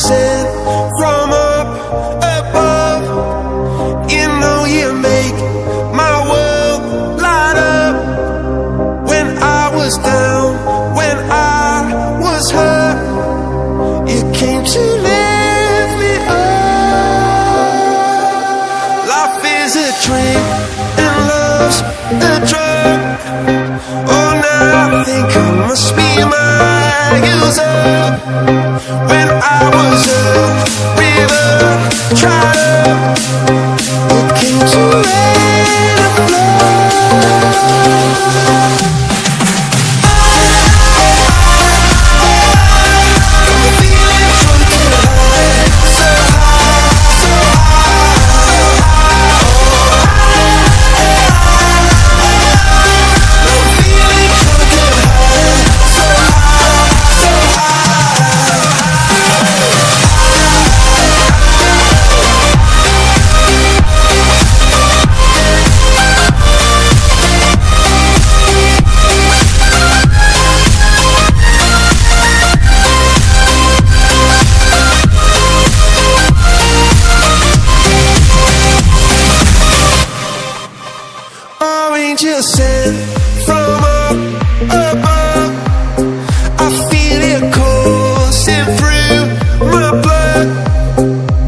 blessing from up above. You know you make my world light up. When I was down, when I was hurt, you came to lift me up. Life is a dream and love's a drug. Oh, now I think I must be my user. angel sent from up above. I feel it coursing through my blood.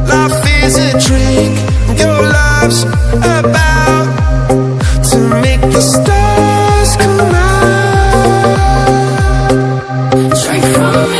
Life is a drink, your love's about to make the stars come out. Drink from